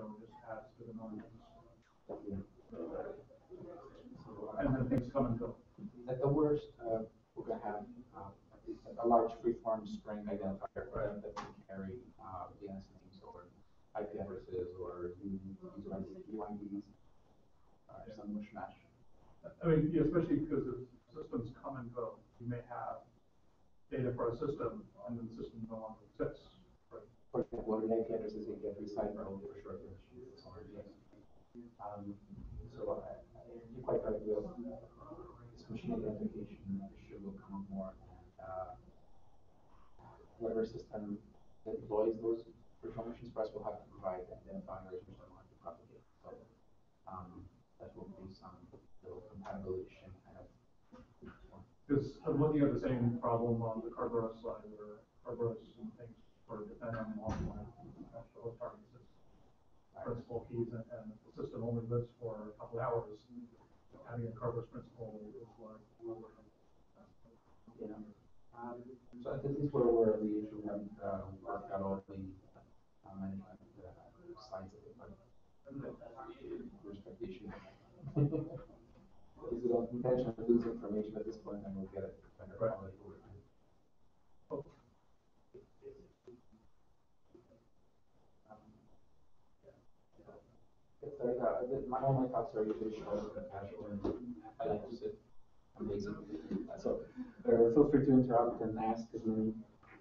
know, just adds to the. And then things come and go. At the worst, uh, we're gonna have, uh, a large freeform string identifier Right. that can carry, uh, DNS names or IP addresses or UIDs, or Yeah. some mishmash. I mean, yeah, especially because as systems come and go, you may have data for a system and then the system no longer exists. For example, the IP addresses that get recycled for short. Um, so, uh, you're quite right, Will. This machine identification issue will come up more, uh, whatever system that deploys those virtual machines for us will have to provide identifiers which don't have to propagate. So, um, that will be some little compatibility issue kind of. Because I'm looking at the same problem on the Kerberos side where Kerberos and things for depending on offline, actual targets is principal keys and, and the system only lives for a couple hours. Having a Kerberos principal is like. Yeah. Um, so I think this is where we're, the issue, we haven't, uh, worked out all the, uh, management, uh, sides of it, but respect issue. Is it on intention to lose information at this point, and we'll get it better Right. quality over time. Um, It's like, uh, my, all my talks are usually short and casual, and I like to sit. Uh, So, uh, feel free to interrupt and ask as many,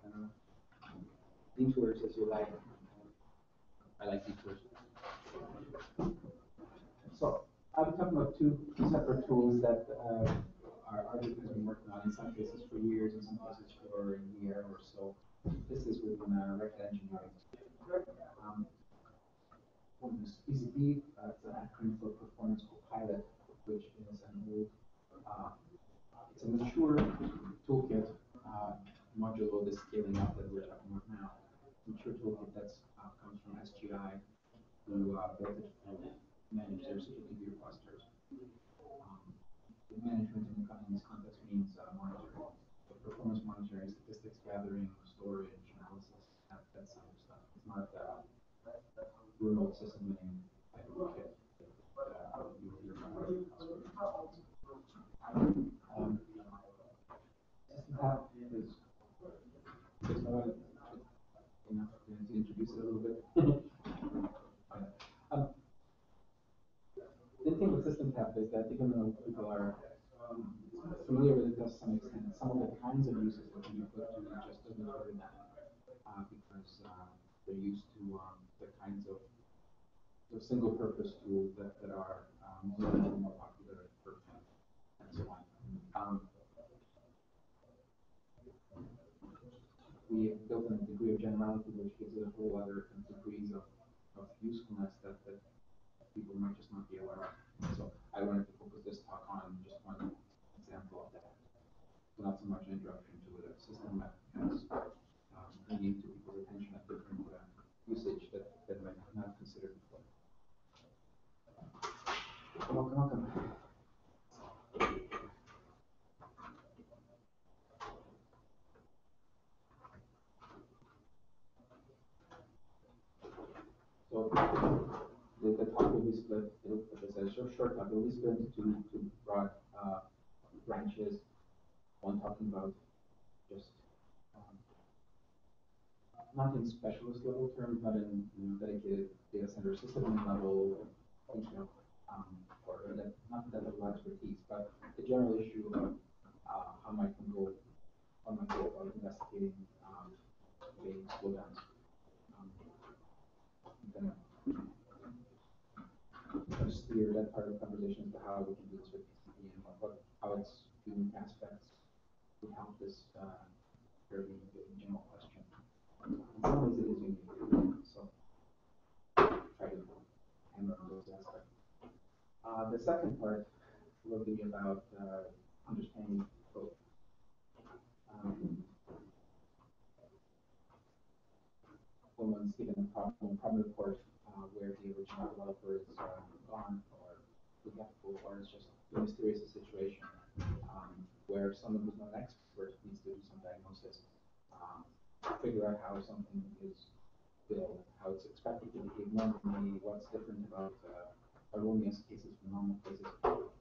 uh, detours as you like. I like detours. So, I'll be talking about two separate tools that, uh, our architect has been working on, in some cases for years, in some cases for a year or so. This is within, uh, record engineering. Um, is PCP, uh, it's an acronym for Performance Copilot, which is an old, uh, it's a mature toolkit, uh, modulo the scaling up that we're talking about now. Mature toolkit that uh, comes from SGI, who, uh, built it to manage their CCTV clusters. Um, management in, this context means, uh, monitoring, performance monitoring, statistics gathering, storage, analysis, that, that sort of stuff. It's not, uh, remote system name that, uh, to introduce a little bit. The thing with SystemTap is that even though people are familiar with it to some extent, some of the kinds of uses that can put to it just doesn't cover that. Uh, because, uh, they're used to, the kinds of, the single purpose tools that, that are, um, more popular and so on. Um, we have built in a degree of generality, which gives it a whole other degrees of, of usefulness that, that people might just not be aware of. So I wanted to focus this talk on just one example of that. So not so much an introduction to a system that has, um, bringing to people's attention a different, uh, usage that, that might not have considered before. Welcome, welcome. So the, the talk will be split, as I said, short, talk, it'll be split into two, broad, uh, branches. One talking about just, um, not in specialist level terms, not in, you know, dedicated data center system level, you know, um, or that, not that level of expertise, but the general issue of, uh, how might one go, how might go about investigating, um, getting slowdowns. Um, then try to steer that part of the conversation as to how we can do this with PCP and what, how its unique aspects would help this, uh, fairly general question. In some ways it is unique, so try to hammer on those aspects. Uh, the second part will be about, uh, understanding code. Um, when given a problem, problem report, uh, where the original developer is, uh, gone or forgetful, or it's just a mysterious situation, um, where someone who's not an expert needs to do some diagnosis, um, figure out how something is built, how it's expected to normally, what's different about uh, erroneous cases from normal cases.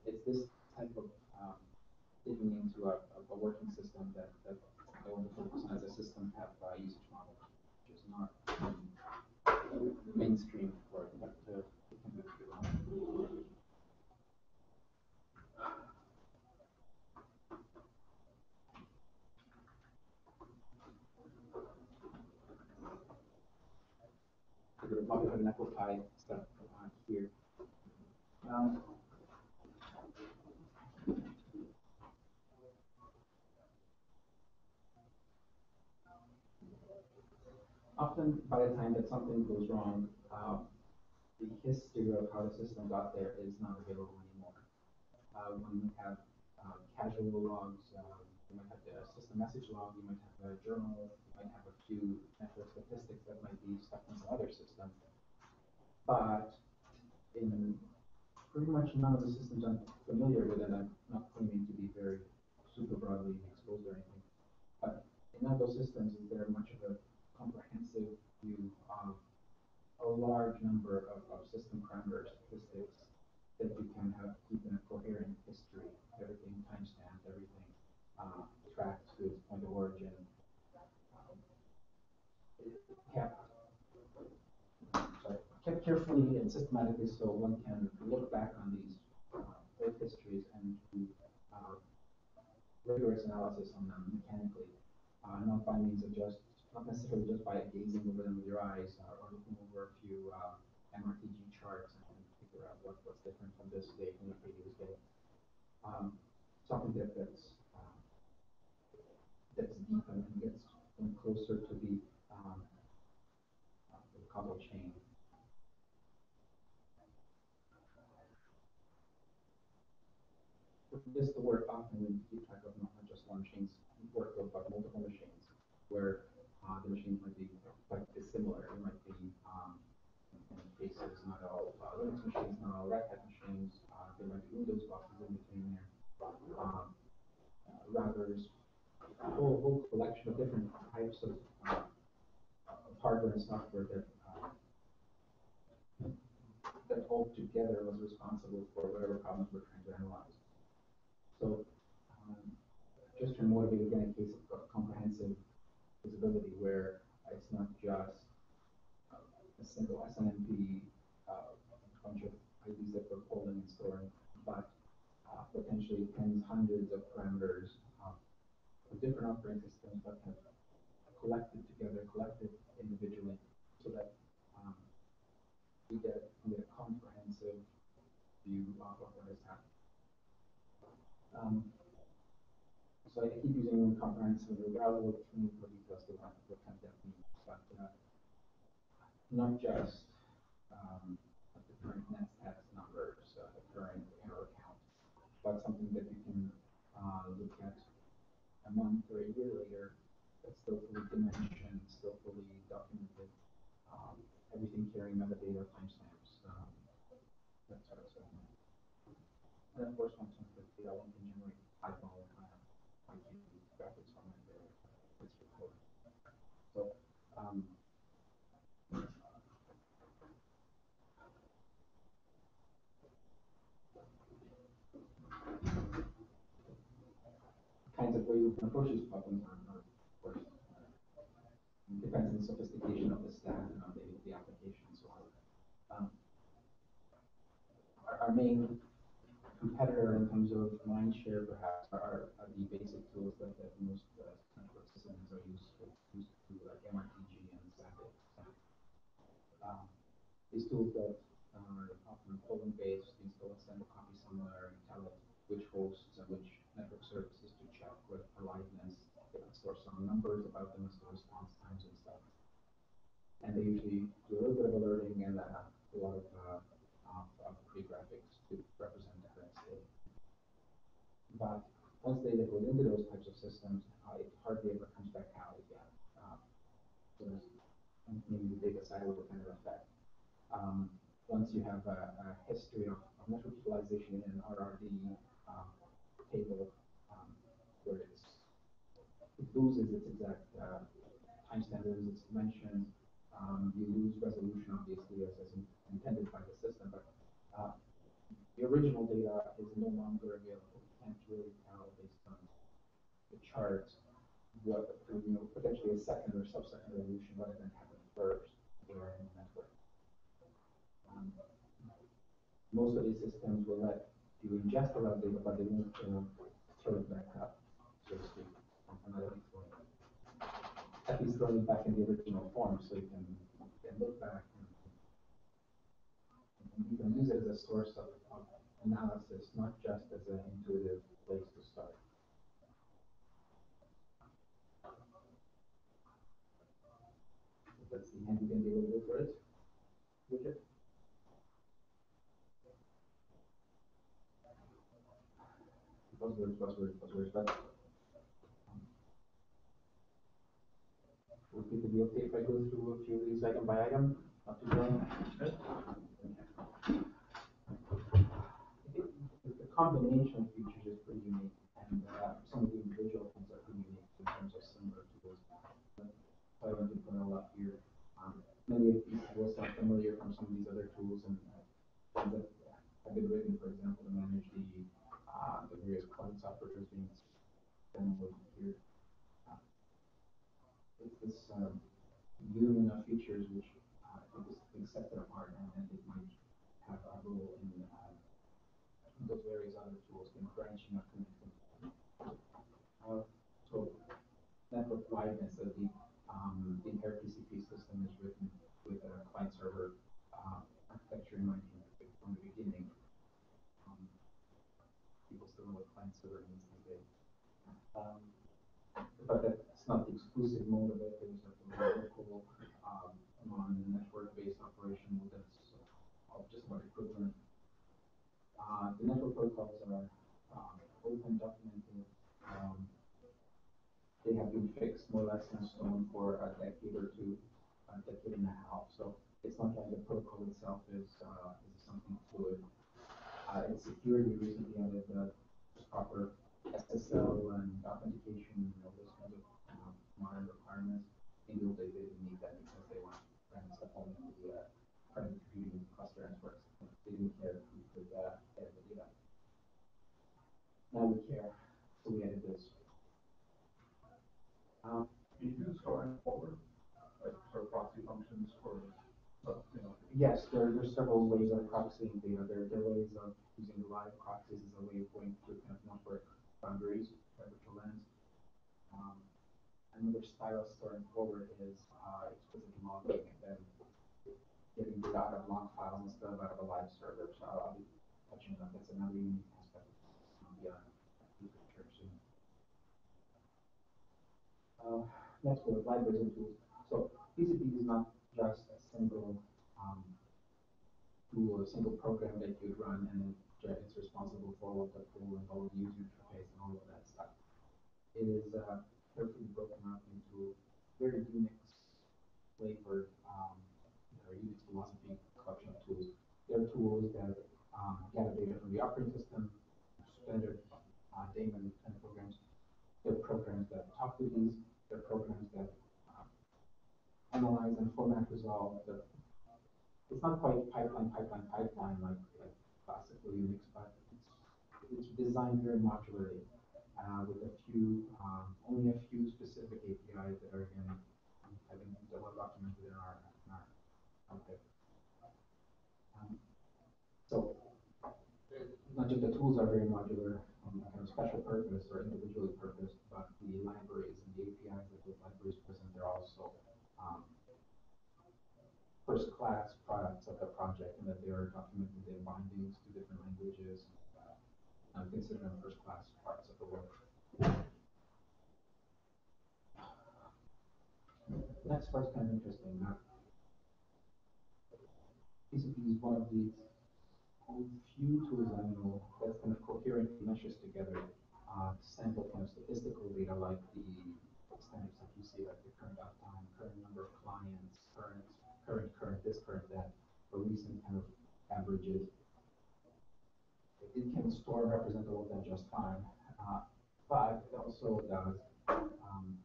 It's this type of um, digging into a, a, working system that, that I want to focus on as a system have uh, usage model, which is not um, mainstream for it, uh, it can be wrong. We're gonna probably have an apple pie stuff on here. Often by the time that something goes wrong, um, the history of how the system got there is not available anymore. Uh, when have uh, casual logs, um, you might have a system message log, you might have a journal, you might have a few network statistics that might be stuck in some other system. But in pretty much none of the systems I'm familiar with, and I'm not claiming to be very super broadly exposed or anything, but in those systems is there much of a comprehensive view of a large number of, of system parameters, statistics that you can have keep in a coherent history, everything timestamped, everything uh, tracked to its point of origin. Um, kept sorry, kept carefully and systematically so one can look back on these uh, histories and do uh, rigorous analysis on them mechanically, uh, not by means of just, not necessarily just by gazing over them with your eyes uh, or looking over a few uh, MRTG charts and figure out what, what's different from this day from the previous day. Um, something that, that's um, that's deep and gets closer to the um, uh, the causal chain. This to work, often we keep track of not just one machine's workload, but multiple machines, where uh, the machines might be quite dissimilar. It might be, um, in cases, not all uh, Linux machines, not all Red Hat machines. Uh, there might be Windows boxes in between there. Um, uh, routers, a whole, whole collection of different types of, uh, of hardware and software that uh, that all together was responsible for whatever problems we're trying to analyze. So, um, just to motivate again a case of comprehensive visibility where it's not just uh, a single SNMP, uh, a bunch of IDs that we're holding and storing, but uh, potentially tens, hundreds of parameters uh, of different operating systems that have collected together, collected individually, so that um, we get, we get a comprehensive view of what has happened. Um, so I keep using comprehensive, but I'll look through more details to what, what kind of means, but uh, not just um, the current NetStats numbers, uh, the current error count, but something that you can uh, look at a month or a year later that's still fully dimensioned, still fully documented, um, everything carrying metadata, timestamps, um, that sort of stuff. And of course, once the data one Python, uh, Python graphics from it, uh, it's recorded. So, um, kinds of ways we can approach these problems are, are of course, uh, depends on the sophistication of the stack and of the, the application so on. Um, our, our main competitor in terms of mind share perhaps are, are the basic tools that, that most uh, network systems are used to, used to like MRTG and Zabbix. Um, these tools that are often polling based, you install a send a copy somewhere, you tell it which hosts and which network services to check with aliveness, they store some numbers about them, store response times and stuff. And they usually do a little bit of alerting and uh, a lot of, of pre-graphics to represent the current state. But once data goes into those types of systems, uh, it hardly ever comes back out again. Um, so maybe the data silo kind of effect. Um, once you have a, a history of, of network utilization in an RRD um, table, um, where it loses its exact uh, timestamp, loses its dimension, Um, you lose resolution obviously as, as intended by the system, but, uh, the original data is no longer available. You really based on the charts what, you know, potentially a second or subsecond resolution, what event happened first, where in the network. Um, Most of these systems will let you ingest a lot of data, but they won't, uh, throw it back up, so to speak, another point. At least throw it back in the original form, so you can, you can look back and and you can use it as a source of analysis, not just as an intuitive place to start. Let's see, and you can be able to for it. Widget. Buzzwords, buzzwords, buzzwords, but. Would people be okay if I go through a few of these item by item, up to one? Good. The the combination of features is pretty unique, and, uh, some of the individual things are pretty unique in terms of similar tools. I don't think put up here, um, many of these tools are familiar from some of these other tools and, uh, have been written, for example, to manage the, uh, the various cloud software tools being demoed here. Uh, It's this, um, union of features which, uh, I think is, set them apart and, and it might have a role in, uh, those various other tools in branching or connecting. Uh, so network wideness of the, um, the entire PCP system is written with a client server, uh, architecture in mind from, the- beginning. Um, people still know what client server means days. Um, but that's not the exclusive mode of it, there's a local, um, non-network-based operation mode that's just about equivalent. Uh, the network protocols are, um, open documented, um, they have been fixed more or less in stone for a decade or two, a decade and a half, so it's not like the protocol itself is, uh, is something fluid. Uh, and security recently added the proper SSL and authentication, and all those kinds of, um, modern requirements. In the old days, they didn't need that because they weren't running stuff on the, uh, private computing cluster networks. They didn't care you could, uh, edit the data. Now we care, so we added this. Um, You use going forward, like sort of proxy functions for, uh, you know, Yes, there, there's several ways of proxying data. There, there are ways of using live proxies as a way of going through kind of network boundaries, virtual LANs. Um, another style storing forward is, uh, explicit logging and then getting data out of log files instead of out of a live server. So I'll, be touching on that. That's another unique aspect of the, uh, feature soon. Uh, one, libraries and tools. So PCP is not just a single, um, tool, a single program that you'd run and it's responsible for all of the tool and all of the user interface and all of that stuff. It is, uh, carefully broken up into very Unix flavored, um, or Unix philosophy collection of tools. There are tools that, um, gather data from the operating system, standard, uh, daemon kind of programs. There are programs that talk to these, are programs that, um, analyze and format resolve the it's not quite pipeline, pipeline, pipeline like, like classical Unix, but it's, it's designed very modularly, uh, with a few, um, only a few specific APIs that are again, have been well documented in our, in our outfit. Um, so, not just the tools are very modular, um, kind of special purpose or individually purposed, but the libraries the APIs that those libraries present they're also, um, first class products of the project and that they are documented in bindings to different languages. uh, And consider them first class parts of the work. The next part's kind of interesting. PCP is one of the few tools I know that's kind of coherently meshes together, uh, sample kind of statistical data like the standard stuff you see, like the current uptime, current number of clients, current, current, current, this, current, that, or recent kind of averages. It it can store and represent all of that just fine, uh, but it also does, um,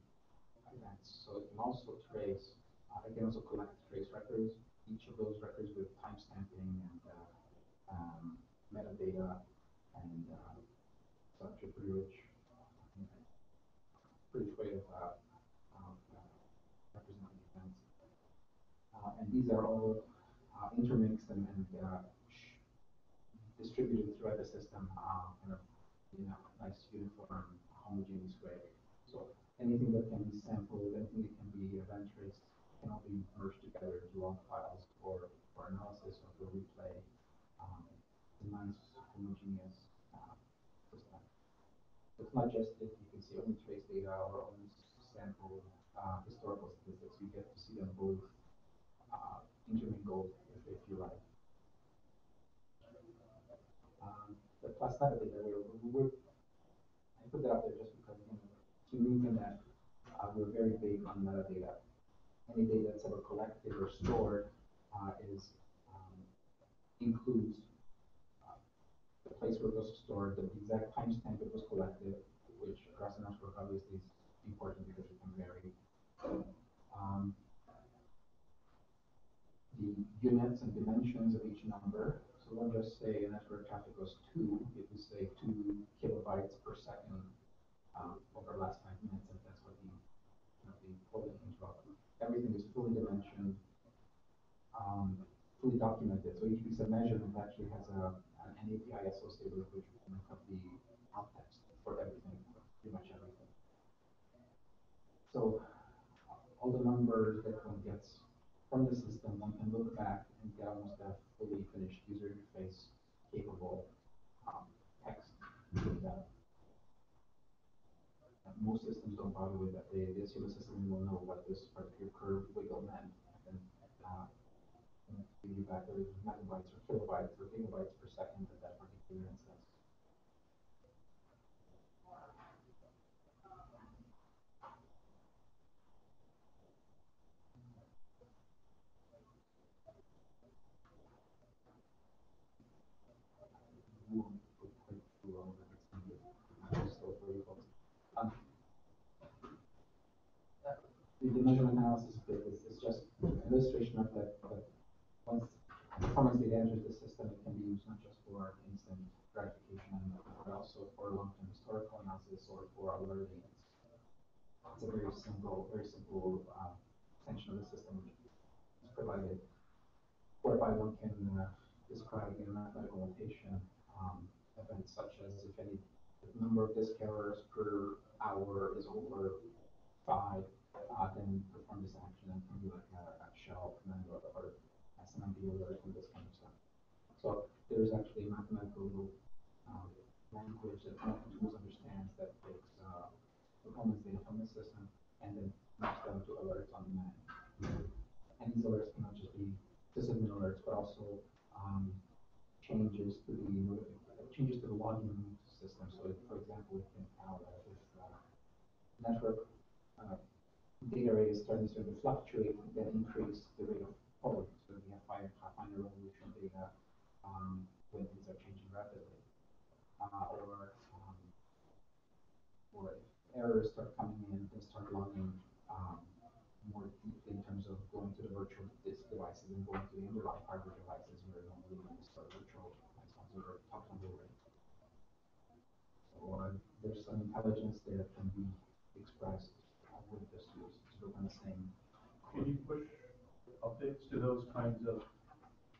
events, so it can also trace, Uh, it can also collect trace records, each of those records with timestamping and, uh, um, metadata and, uh, such a pretty rich, uh, pretty rich way of, uh, of, uh, representing events. Uh, and these are all, uh, intermixed and, and, uh, sh- distributed throughout the system, uh, kind of, in a nice uniform homogeneous way. So anything that can be sampled, anything that can be event traced, can all be merged together into log files for, for analysis or for replay. Um, it's a nice homogeneous, uh, system. That you can see only trace data or only sample, uh, historical statistics, you get to see them both, uh, intermingled, if, if you like. Um, the plus side of it, we're, I put that up there just because, you know, unique in that, uh, we're very big on metadata. Any data that's ever collected or stored, uh, is, um, includes, uh, the place where it was stored, the exact timestamp it was collected, which network obviously is important because it can vary. Um, the units and dimensions of each number. So we'll just say network traffic was two, if we say two kilobytes per second, um, over the last five minutes, and that's what the, you know. Everything is fully dimensioned, um, fully documented, so each piece of measurement actually has a, an API associated with which we can look up the alt text for everything, pretty much everything. So, all the numbers that one gets from the system, one can look back and get almost a fully finished user interface capable, um, text. Uh, Most systems don't bother with that, they, they assume the system will know what this particular curve wiggle meant, and, uh, give you back megabytes or kilobytes or gigabytes per second at that particular instance. won't go quite through all of it, it's gonna be just so for you folks. Um, uh, The measurement analysis is, just an illustration of that, that once performance data enters the system, it can be used not just for instant gratification, but also for long-term historical analysis or for alerting. It's a very simple, very simple, uh, extension of the system is provided, whereby one can, uh, describe in mathematical notation, um, events such as if any number of disk errors per hour is over five, uh, then perform this action and can do like a, a shell command or, or alert and this kind of stuff. So there's actually a mathematical, um, language that Python tools understands that takes, uh, performance data from the system and then maps them to alerts on demand. And these alerts can not just be system alerts, but also, um, changes to the changes to the logging system. So if, for example, we can tell that if, uh, network, uh, data is starting to fluctuate, then increase the rate of polling. So we have fine, finer resolution data, um, when things are changing rapidly. Uh, or, um, or if errors start coming in, they start logging, um, more deeply in terms of going to the virtual disk devices and going to the underlying hardware devices where normally we start virtual icons or top level. Or there's some intelligence there that can be expressed uh, look on the same. Can you push updates to those kinds of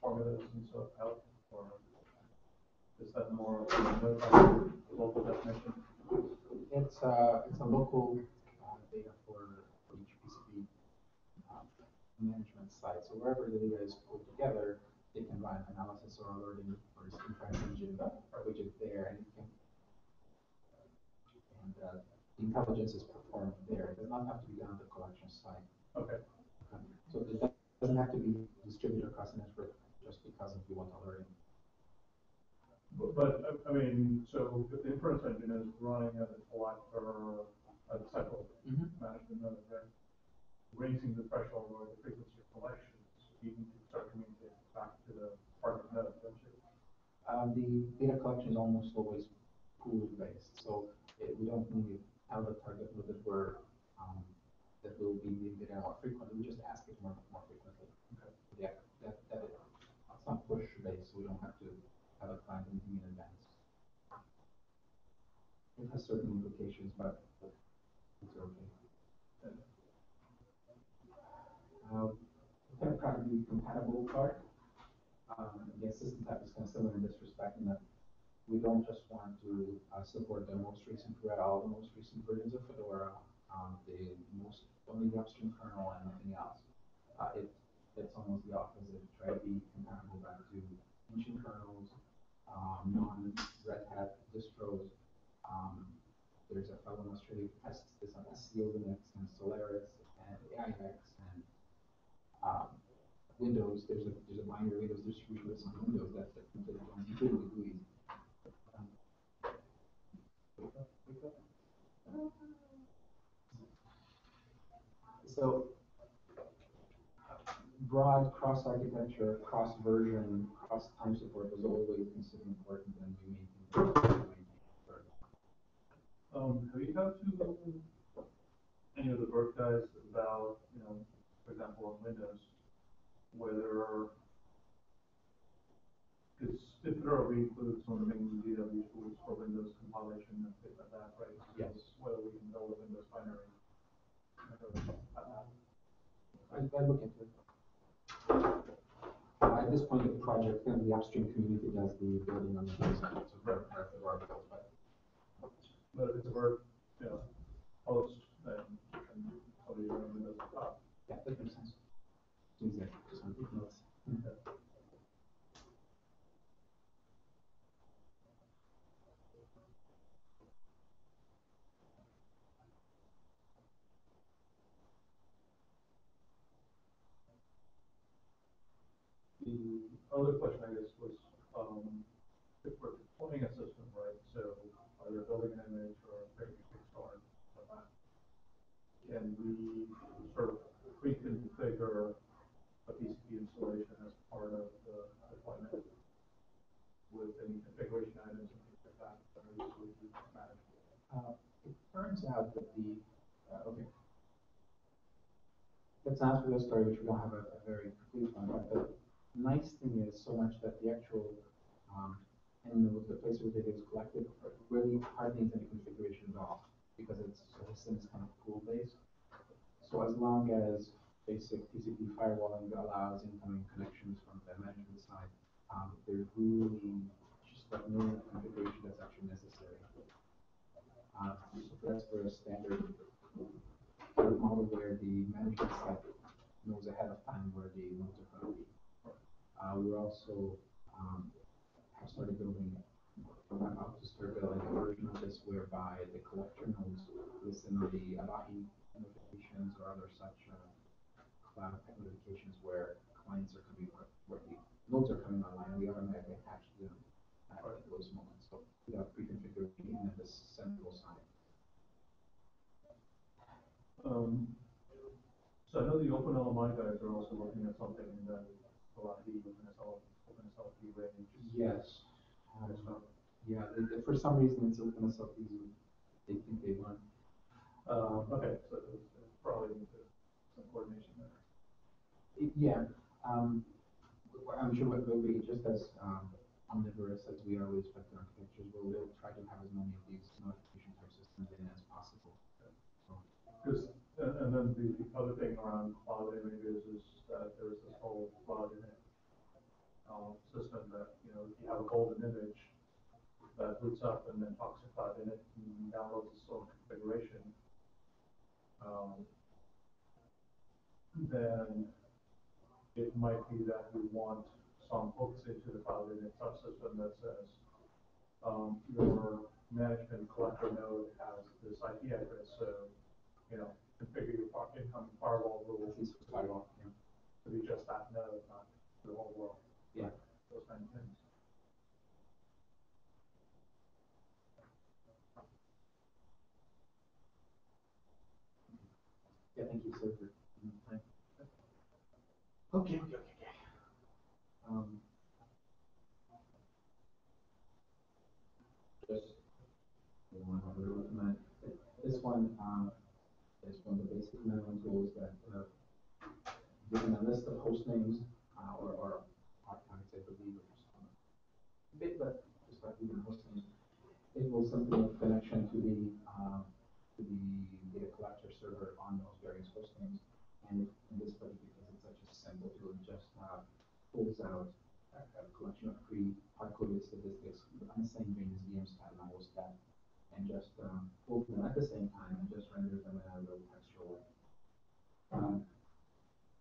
formulas and stuff out, or is that more of a local definition? It's, uh, it's a local, uh, data for, for each PCP, um, management site. So wherever the data is pulled together, they can run analysis or alerting or different engine, which is there and you can. And, uh, intelligence is performed there. It does not have to be done at the collection site. Okay, Okay. So it doesn't have to be distributed across the network just because if you want alerting. but, but, I- mean, so if the inference engine is running at a lot or a cycle management node, right? Raising the threshold or the frequency of collections, you need to start communicating back to the target node, don't you? Um, the data collection is almost always pool based, so it, we don't really have a target that we're, um, that will be there more frequently, we just ask it more, more frequently. Okay. Yeah, that, that, it- it's not push based, so we don't have to have a planned anything in advance. It has certain implications, but it's okay. Um, the kind of practically compatible part, um, the system type is kind of similar in this respect in that we don't just want to, uh, support the most recent, all the most recent versions of Fedora, um, the most, only the upstream kernel and nothing else. Uh, it, it's almost the opposite, try to be compatible back to ancient kernels, um, non-Red Hat distros. Um, there's a fellow in Australia who tests this on SEO Linux and Solaris and AIX and, um, Windows, there's a, there's a binary Windows distribution that's on Windows that, that completely runs completely GUI. Um, wake up, wake up. So, broad cross-architecture, cross-version, cross-time support was always considered important and we maintain. Um, have you talked to any of the work guys about, you know, for example, on Windows, whether, because Fedora includes some of the MinGW tools for Windows compilation and things like that, right? Yes. Whether we can build a Windows binary. I, I look into it. Uh, At this point of the project, then the upstream community does the building on the website, so we're part of our build, but But if it's a Word, you know, host, then can probably run Windows top. yeah, that makes sense. Easier, just want to take notes. The other question, I guess, was, um, if we're deploying a system, right, so either building an image or creating a like that, can we sort of pre-configure a PCP installation as part of the deployment with any configuration items and things like that, that are managed? Uh, it turns out that the, uh, okay. Let's answer this story, which we don't have a, a very complete one, but nice thing is so much that the actual, um, end node, the place where data is collected, really hardly any configuration at all, because it's, the system is kind of pool-based. So as long as basic TCP firewalling allows incoming connections from the management side, um, there's really just like no configuration that's actually necessary. Uh, so that's for a standard model where the management side knows ahead of time where the nodes are going to be. Uh, we're also, um, have started building, we're about to start building a version of this whereby the collector nodes listen to the Avahi notifications or other such, uh, cloud notifications where clients are coming, where the nodes are coming online, and we automatically hatch them at those moments. So we have pre-configured even at the central side. Um, so I know the OpenLMI guys are also looking at something in the, a lot of the Open SL, range. Yes. Stuff. Yeah, they, they- for some reason, it's open us up. They think they won. Um, okay, so there's there's probably some coordination there. It- Yeah, um, I'm sure what will be just as, um, omnivorous as we are with vector architectures, we'll, we'll try to have as many of these notification type systems in as possible. So, Because, and then the, the other thing around cloud images is that there's this whole cloud image, um, system that, you know, if you have a golden image that boots up and then talks to cloud init and downloads its own configuration, um, then it might be that we want some hooks into the cloud image subsystem that says, um, your management collector node has this IP address, so, you know, configure your incoming firewall rules least for firewall, yeah. to be just that node, not the whole world. Yeah. Those kind of things. Yeah, thank you, sir, for your time. Okay, okay, okay, okay. Um. Just. we wanna have a little comment. This one, um, is one of the basic minimum tools that, uh, given a list of host names, uh, or, or archives, I believe, or some bit, but just like even host names, it will simply make connection to the, uh, to the data collector server on those various host names. And in this study, because it's such a simple tool, it just, uh, pulls out a, a collection of pre hard-coded statistics on the same vein as VMstat and IOStat, and just, um, pull them at the same time and just render them in a real. Um,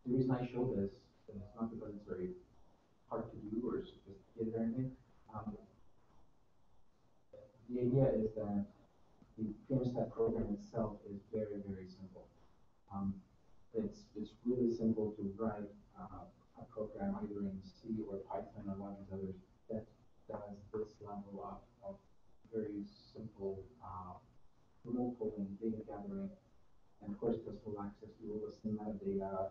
the reason I show this is not because it's very hard to do or sophisticated or anything. Um, the idea is that the PMStat program itself is very, very simple. Um, it's, it's really simple to write, uh, a program either in C or Python or one of these others that does this level of, of very simple, uh, remote polling, data gathering, and of course, it has full access to all the metadata,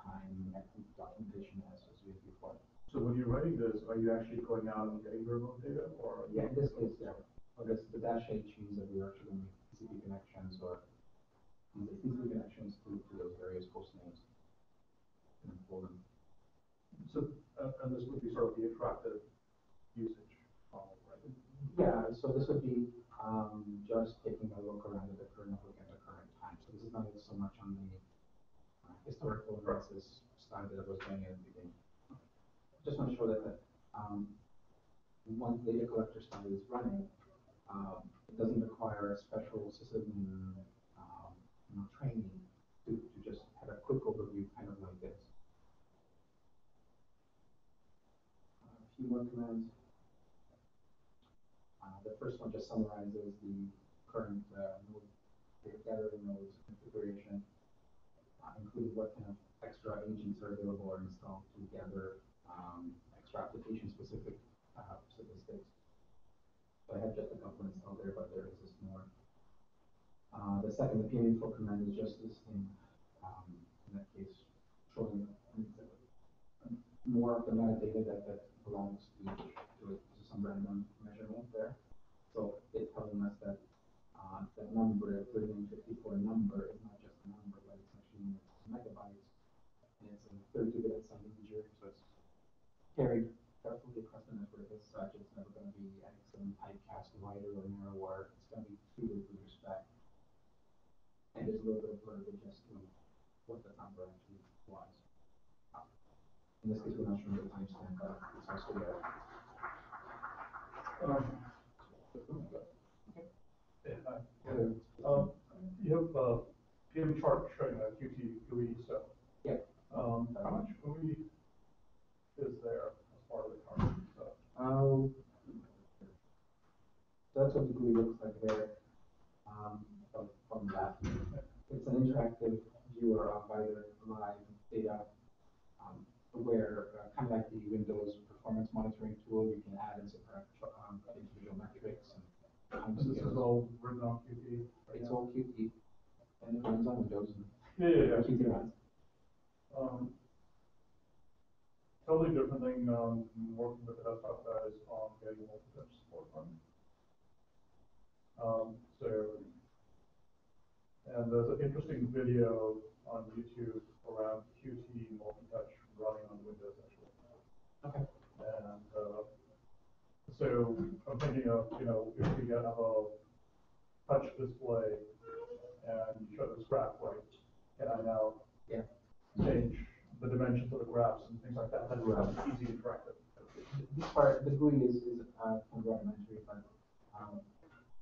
time, and documentation as, as we had before. So when you're writing this, are you actually going out and getting remote data or? Yeah, in this case, yeah, I guess the dash H means that we are actually going to make TCP connections or the TCP connections to, to those various host names. And pull them. So, uh, and this would be sort of the attractive usage model, right? Yeah, so this would be, um, just taking a look around at the current, look at the current time. So this is not so much on the historical analysis side that I was doing at the beginning. Just want to show that, um, once data collector side is running, um, it doesn't require special system, um, you know, training to, to just have a quick overview, kind of like this. A few more commands. Uh, the first one just summarizes the current, uh, node, data gathering nodes configuration, uh, including what kind of extra agents are available or installed to gather, um, extra application-specific, uh, statistics. So I have just a couple installed there, but there exists more. Uh, the second, the pminfo command is just listing, um, in that case, showing more of the metadata that, that belongs to to, it- to some random measurement there. So it's telling us that, the number, thirty-nine fifty-four number is not just a number, but it's actually megabytes. And it's a thirty-two bit some integer, so it's carried carefully across the network as such, it's never gonna be any some typecast wider or narrower, it's gonna be treated with respect. And there's a little bit of verbiage as to what the number actually was. In this case, we're not showing the timestamp, but it's also there. Um, Yeah, hi. Um, you have, a PM chart showing a QT GUI stuff. Yeah. Um, how much GUI is there as part of the current stuff? Um, that's what the GUI looks like there, um, from, from that. It's an interactive viewer of either live data, um, where, uh, kind of like the Windows performance monitoring tool, you can add and subtract, um, individual metrics This is all written on QT? right It's now? all Qt, and it runs on Windows, Yeah, yeah, yeah. Qt runs. Um, totally different thing, um, working with the desktop guys on getting multi-touch support on. Um, so, and there's an interesting video on YouTube around Qt multi-touch running on Windows actually. Okay. And, uh, so I'm thinking of, you know, if we have a touch display and show this graph, right, can I now Yeah. change the dimensions of the graphs and things like that, that becomes easy interactive. This part, the GUI is, is, uh, rudimentary, but, um,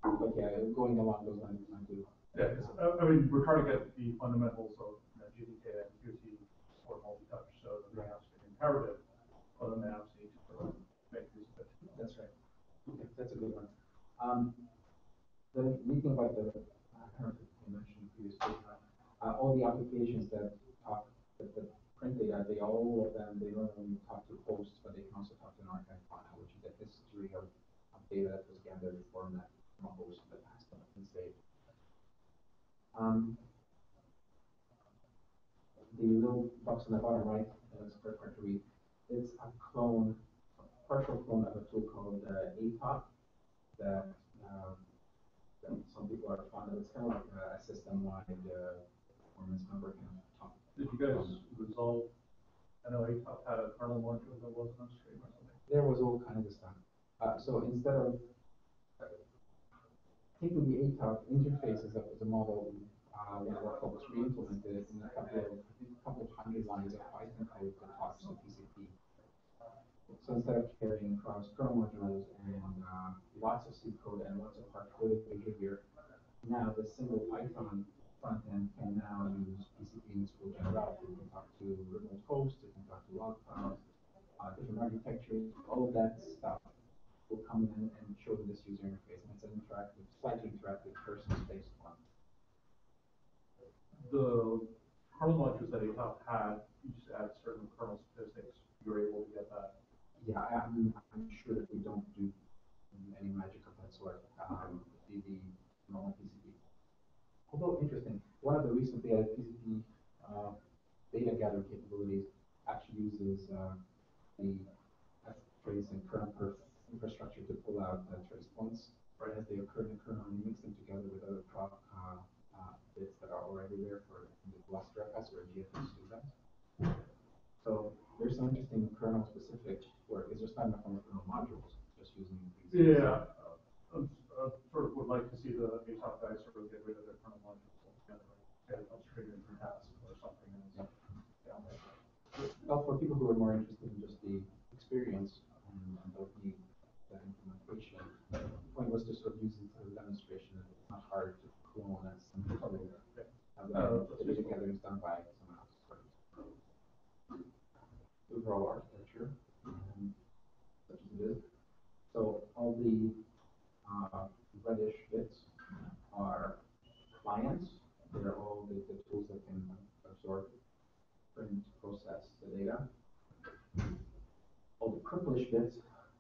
but yeah, going along those lines, might do. Yeah, 'cause, uh, I mean, we're trying to get the fundamentals of you know, GDK and Qt or multi-touch, so the apps can imperative, other than apps need to sort of make use of it. That's right. Okay, that's a good one. Um, interfaces that was a model uh, in our focus we implemented Yeah.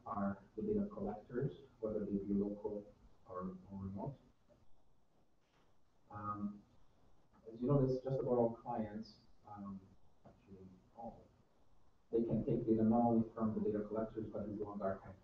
are the data collectors, whether they be local or, or remote. Um, as you notice, just about all clients, um, actually all, they can take data not only from the data collectors, but these long archive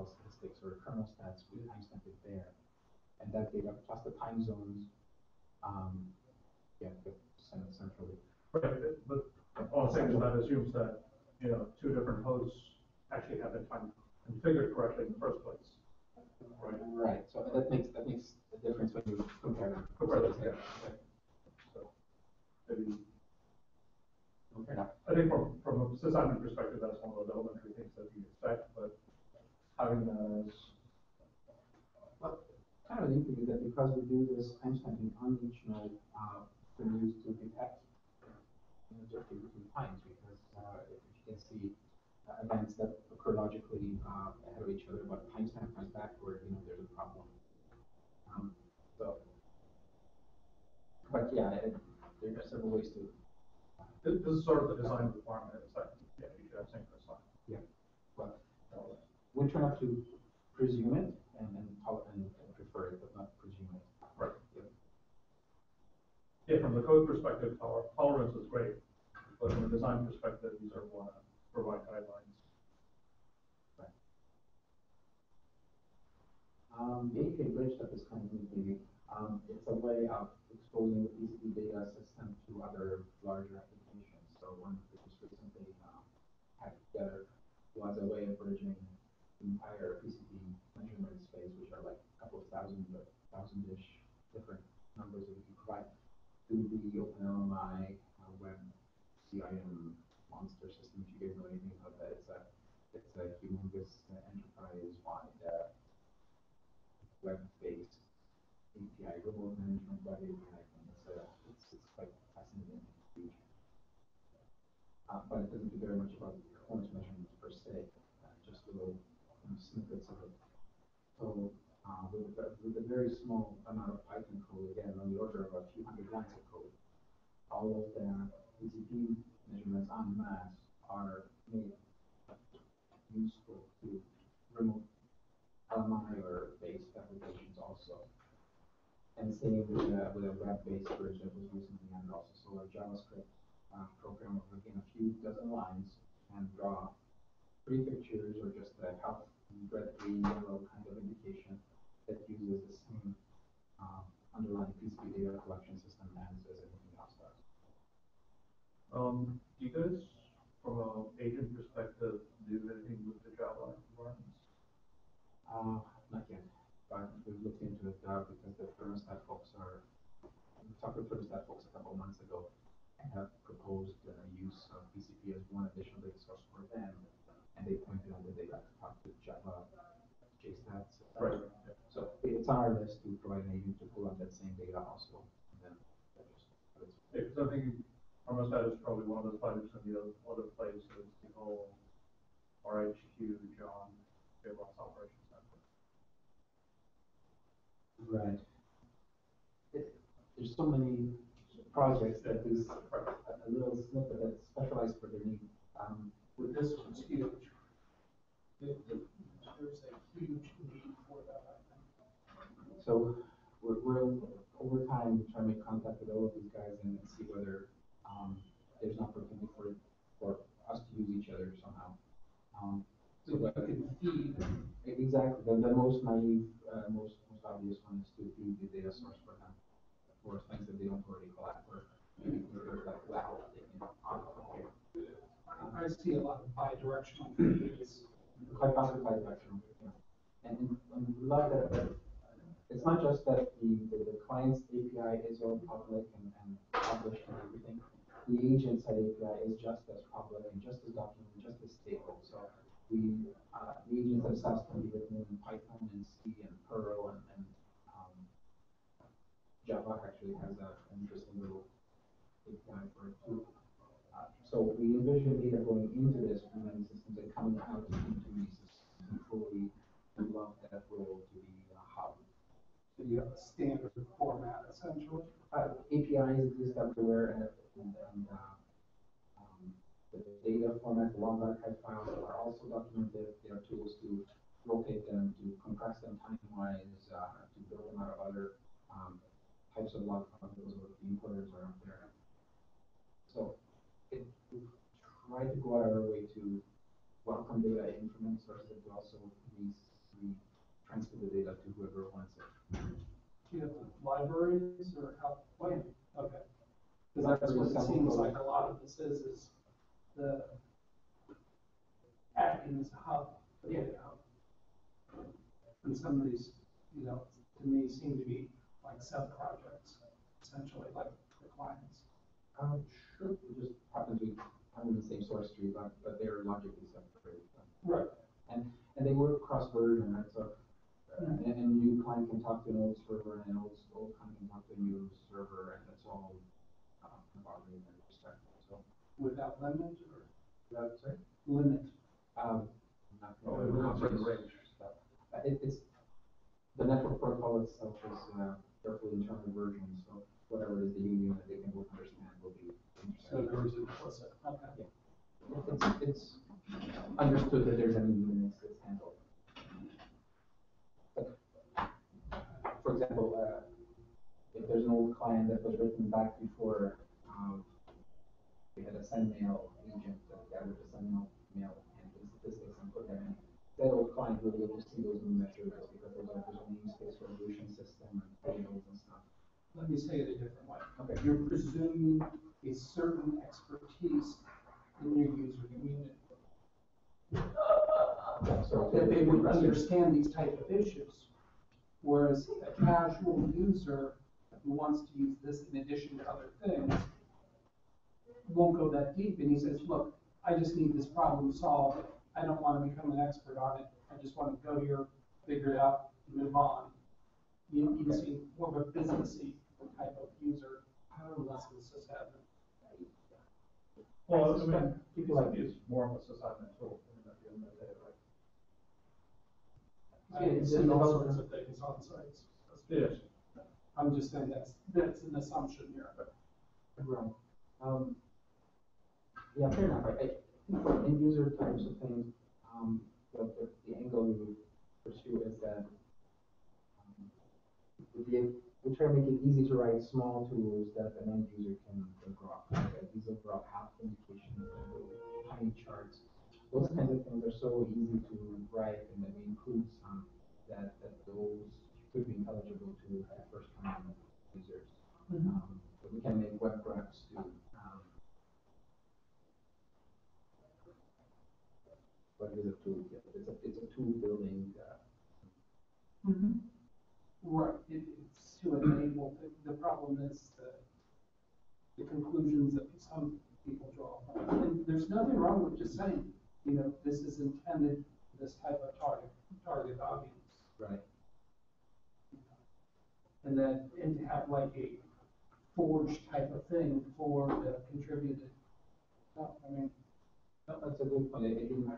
behavioral statistics or kernel stats, we didn't there. And that data plus the time zones, um, yeah, could send centrally. Right, but all I'm saying is that assumes that um it's a way of the icon. So it's, it's quite fascinating. Uh, but it doesn't do very much about performance measurements per se, uh, just little you know, snippets of it. So uh, with, a, with, a, very small amount of Python code, again, on the order of a few hundred lines of code, all of the PCP measurements en masse are made useful to remote alumni and same with, a with a web-based version that was recently and also so a JavaScript uh, program of within a few dozen lines and draw three pictures or just a half red, green, yellow kind of indication that uses the same um, underlying PCP data collection system as everything else does. Um, do you guys, from an agent perspective, do anything with the Java environments? Uh, not yet but we've looked into it uh, because the thermostat folks are, we talked with thermostat folks a couple of months ago and have proposed uh, use of PCP as one additional data source for them. And they pointed out that they have talk to Java, JStats. Right. So it's on our list to provide an agent to pull up that same data also. And then that just, it's, I think thermostat is probably one of those five percent of the that is a little snippet that's And, and, and we like that it's not just that the, the, the client's API is your public are also documented. There are tools to locate them, subprojects, essentially. Expertise in your user. So That they would understand these type of issues. Whereas a casual user who wants to use this in addition to other things won't go that deep, and he says, look, I just need this problem solved, I don't wanna become an expert on it, I just wanna go here, figure it out, and move on. You, you see more of a businessy type of user, less of a sysadmin. Well, I mean, people like- it's more of a society tool, mean, at the end of the day, right? I can see all sorts of things on sites. Yes. I'm just saying that's, that's an assumption here, but. Right. Um, yeah, fair enough. I, I think for end user types of things, um, the, the, the angle we would pursue is that um, give- we try to make it easy to write small tools that an end user can, can draw. Like these will draw path indications, and tiny charts. Those kinds of things are so easy to write and then we include some that, that those could be intelligible to the first time users. Um, but we can make web graphs too. Um, What is a tool? Yeah, It's a, it's a tool building, uh, Right, it, it's to enable, the, the problem is the, the conclusions that some people draw. And there's nothing wrong with just saying, you know, this is intended, for this type of target, target audience. right? And then, and to have like a forged type of thing for the contributed. stuff. I mean, No, That's a good point. I didn't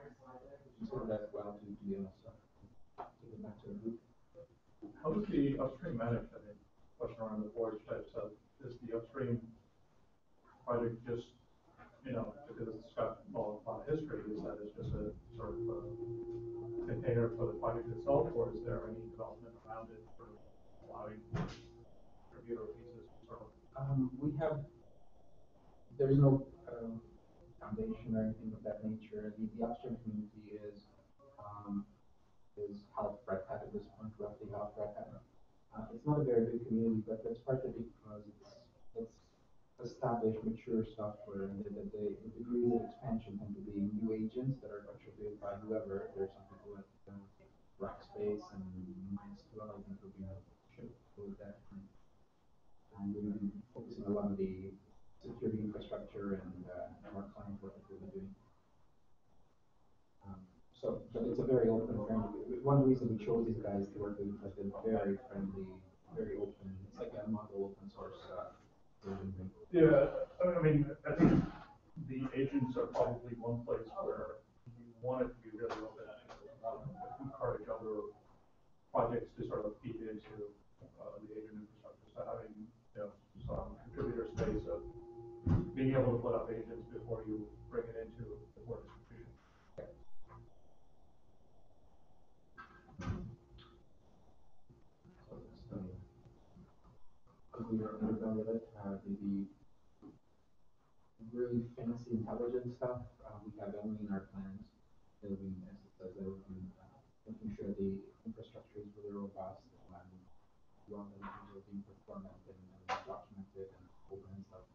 consider that well to, be honest. so it back to the. How is the upstream mean, question around the forage type stuff, is the upstream project just, you know, because it's got a of history, is that it's just a sort of a container for the project itself, or is there any development around it for allowing computer pieces? Um, we have, there's no, um, foundation or anything of that nature. The, the upstream community is, is half Red Hat at this point, roughly half Red Hat. Uh, it's not a very big community, but that's partly because it's, it's established, mature software, and the, degrees of expansion tend to be new agents that are contributed by whoever. There's some people at, Rackspace and MySQL, I think would be, should go with that. And we've been focusing a lot on the security infrastructure and, uh, more client work that we've been doing. So, but it's a very open, friendly, one reason we chose these guys to work with, that they're very friendly, very open, it's like a model open source, uh. Yeah, I mean, I think the agents are probably one place where you want it to be really open and encourage other projects to sort of feed into, uh, the agent infrastructure. So having, you know, some contributor space of being able to put up agents before you bring it into the board distribution. So it's, um, Because we are underground with it, uh, the, the really fancy intelligence stuff, uh, we have only in our plans. Building, as it says, and, uh, making sure the infrastructure is really robust, and well, the users are being performant and, and documented and open and stuff.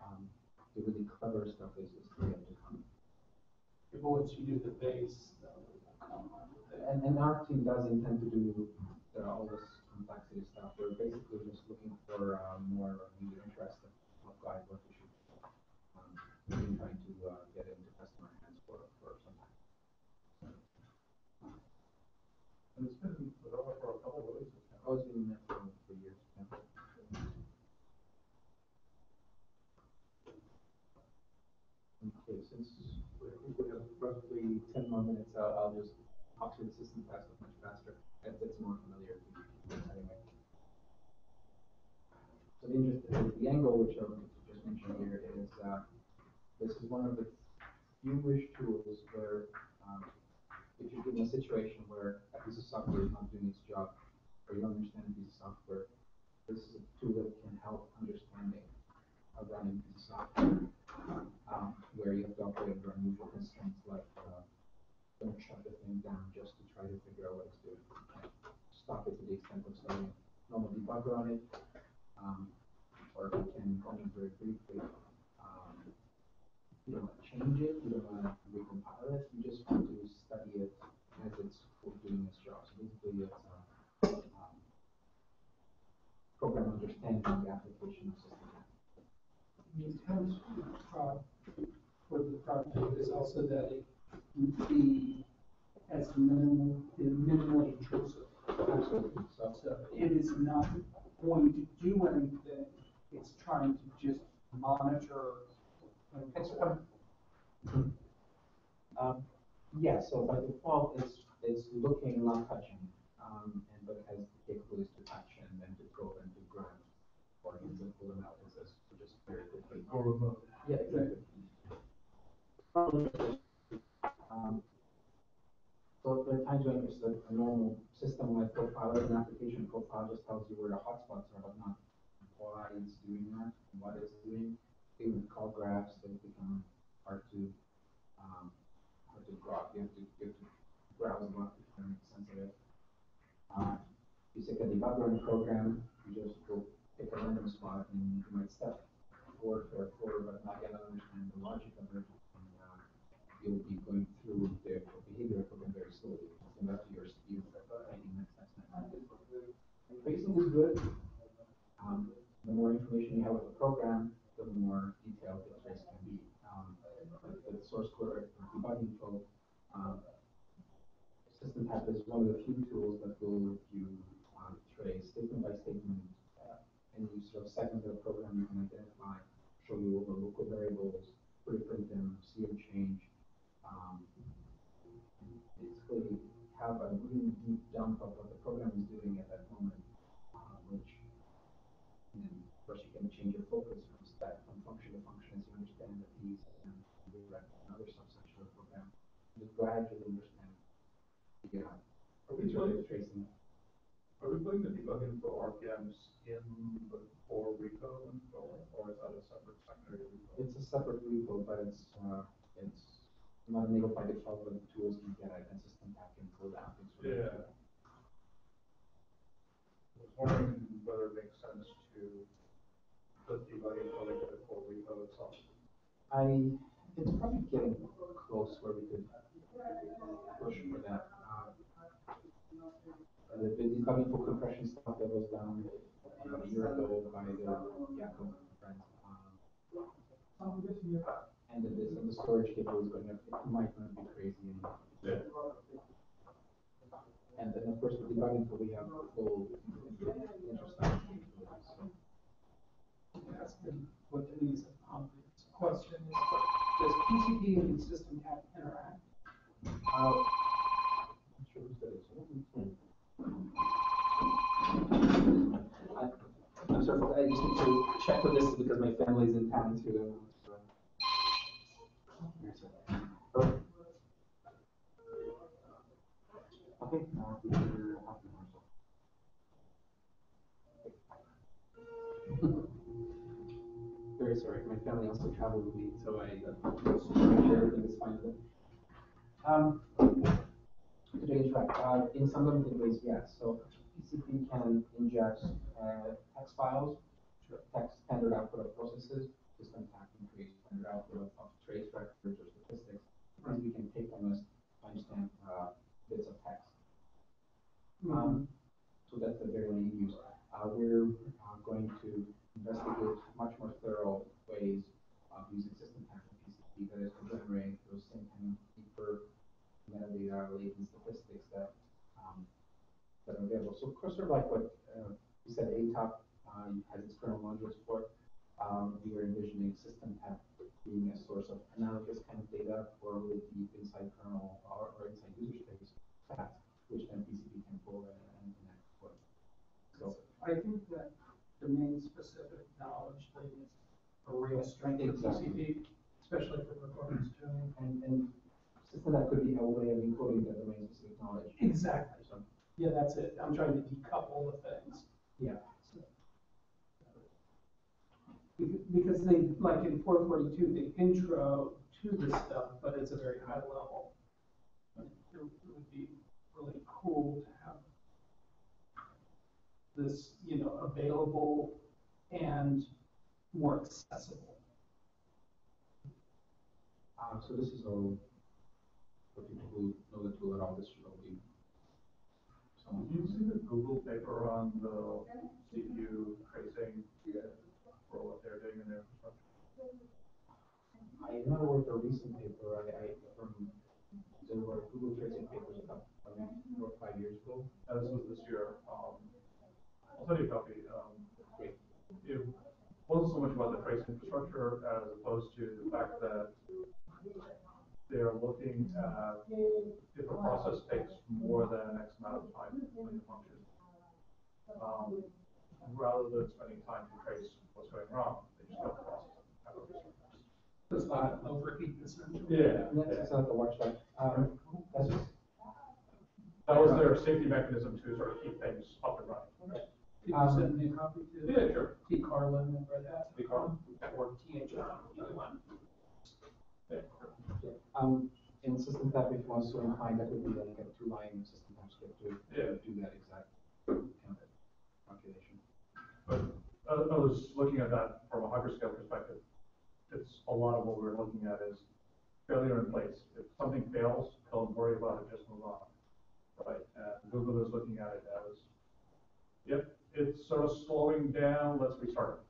Um, the really clever stuff is, is yet to come. but once you do the base, that will come on with it. And, and our team does intend to do all this complexity stuff. We're basically just looking for uh, more user interest and what guide what we should. Um, we've been trying to uh, get into customer hands for, for some time. And it's been developed for a couple of releases now. Always been there for, for years. Okay, since we have roughly ten more minutes, I'll, I'll just talk through the system fast, much faster, as it's more familiar to you anyway. So the angle which I just mention here is, uh, this is one of the fewish tools where, um, if you're in a situation where a piece of software is not doing its job, or you don't understand a piece of software, this is a tool that can help understanding a running piece of software. Um, where you have to operate under unusual constraints like, uh, don't shut the thing down just to try to figure out what it's doing. Stop it to the extent of starting normal debugger on it, um, or you can comment very briefly change it, we don't wanna recompile it, we just want to study it as it's doing its job. So basically, it's a, um, program understanding the application of system. The intent uh, for the project is also that it be as minimal, minimally intrusive. Absolutely, so, So it is not going to do anything, it's trying to just monitor. And It's, um, um, yeah, so by default, it's, it's looking, not touching, um, and but it has the capabilities to touch and then to probe and to grab, or you can pull them out, it's just, very quickly. Or remote. Yeah, exactly. Um, So there are times when just a, a normal system like profile, an application profile just tells you where the hotspots are, but not why it's doing that, and what it's doing. Even with call graphs, they become hard to, um, hard to grok, you have to, you have to browse them up to make sense of it. Uh, you take a debugger program, you just go pick a random spot and you might step forward for a quarter, but not yet understand the logic of it. And, uh, you'll be going through the behavior of program very slowly, and to your speed, finding next, next, next. Tracing is good. Um, the more information you have with the program, more detailed the trace can be. Um, the source code or debugging flow, um, SystemTap is one of the few tools that will you, um, trace statement by statement, uh, and you sort of segment the program you can identify, show you all the local variables, preprint them, see them change. Um, basically have a really deep dump of what the program is doing at that moment, uh, which, and of course, you can change your focus from step, from function to function as you understand the piece and the rest, another subsection of the program. Gradually understand, uh, Are we of tracing. are we putting the debugging for RPMs in the core repo info, or is that a separate secondary repo? It's a separate repo, but it's, uh, it's not enabled by default, but the tools can get it, and SystemTap can pull down things. from it. Yeah. I was wondering whether it makes sense to put debugging code into the core repo itself. I, it's probably getting close where we could push for that. Um, uh, The, debugging for compression stuff that was done a year ago by the Yakov friends. um, And the, this, and the storage cable is going to, it might not be crazy anymore. Yeah. And then, of course, with debugging, we have full, interesting capabilities, so. That's been what Denise has found. Question is, does PCP and SystemTap interact? I'm sorry, I just need to check with this because my family's in town too. Okay, Very sorry, my family also traveled with me, so I, uh, everything is fine. Um, to uh, in some limited ways, yes, so PCP can ingest, uh, text files, text standard output of processes, SystemTap can create standard output of, trace records or statistics, and we can take them as timestamp, uh, bits of text. Um, so that's a very neat use. Uh, we're, uh, going to investigate much more thorough ways of using SystemTap and PCP that is to generate those same kind of deeper metadata latent statistics that, um, that are available. So of course, sort of like what, uh, you said, ATOP, uh, has its kernel module support. Um, we are envisioning SystemTap being a source of analogous kind of data for really deep inside kernel or, or inside user space stats, which then PCP can pull and, and connect with. So, I think that domain-specific knowledge thing is a real strength of PCP, especially for performance tuning. and, and system that could be a way of encoding the domain specific knowledge. Exactly. So, Yeah, that's it. I'm trying to decouple the things. yeah, Because they, like in four forty-two, the intro to this stuff, but it's a very high level. It it would be really cool to have this, you know, available and more accessible. um, so this is all, for people who know the tool at all, this all be. Did you see the Google paper on the CPU tracing for what they're doing in their infrastructure? I am not aware of a recent paper, I, I, from, there were Google tracing papers about, four or five years ago. Uh, This was this year, um, I'll send you a copy, um, it wasn't so much about the tracing infrastructure as opposed to the fact that they're looking at if a process takes more than an X amount of time to complete a function. Um, rather than spending time to trace what's going wrong, they just cut the process. out of the service. It's like an overheat essentially. Yeah, That's, that's the watchdog, um, that's just, that was their safety mechanism to sort of keep things up and running. Could you Um, send me a copy to? Yeah, sure. T. Carlin and Red Hat. T. Carlin? Or T H R, either one. Um, in SystemTap, if you want to incline, that would be like a two-line SystemTap script to Yeah. do that exact kind of calculation. But I, I was looking at that from a hyperscale perspective. It's a lot of what we're looking at is failure in place. If something fails, don't worry about it, just move on. Right, and Google is looking at it as, yep, it's sort of slowing down, let's restart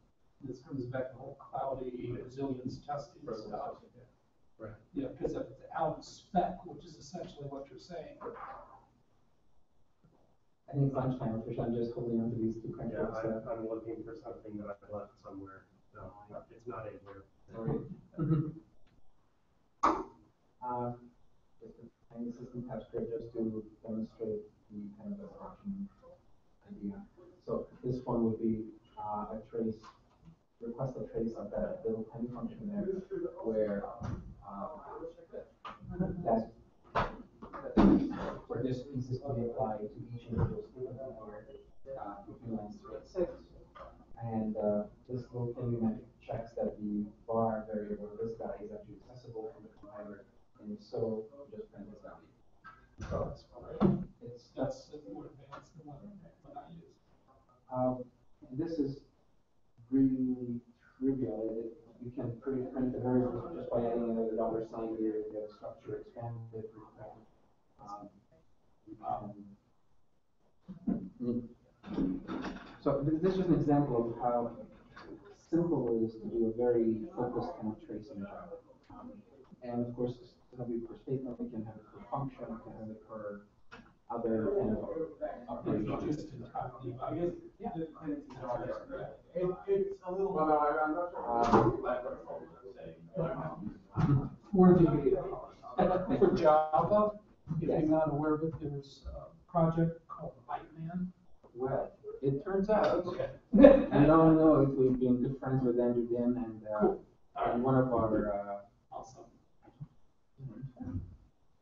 This comes back to the whole cloudy resilience testing it. Stuff. Yeah. Yeah, because if it's out of spec, which is essentially what you're saying. I think it's lunchtime, Trish, I'm just holding on to these two Yeah, contracts. I'm, I'm looking for something that I left somewhere, no, it's not in here. Sorry. Um, just a tiny SystemTap script just to demonstrate the kind of abstraction idea. So this one would be, uh, a trace, request a trace of that little tiny function there where, um, where this is to be applied to each of those statements here, uh, between lines three and six. And, uh, this little thing that checks that the var variable, this guy is actually accessible from the compiler, and so, just print this value. So, it's, That's a more advanced than what I use. um, this is really trivial, it, you can print, print the variable just by adding another dollar sign here, you get a structure expanded, um, you So th- this is an example of how simple it is to do a very focused kind of tracing job. Um, And of course, it's gonna be per statement, we can have it per function, we can have it per other kind of operations. Just entirely. I guess, Yeah. the Clancy's are, it, it's a little. Well, no, I- I'm not Um, For the, for Java, if Yes. you're not aware of it, there's a project called Byteman. Well, it turns out, Okay. I don't know if we've been good friends with Andrew Dinn and, uh, Cool. and one of our, uh, Awesome.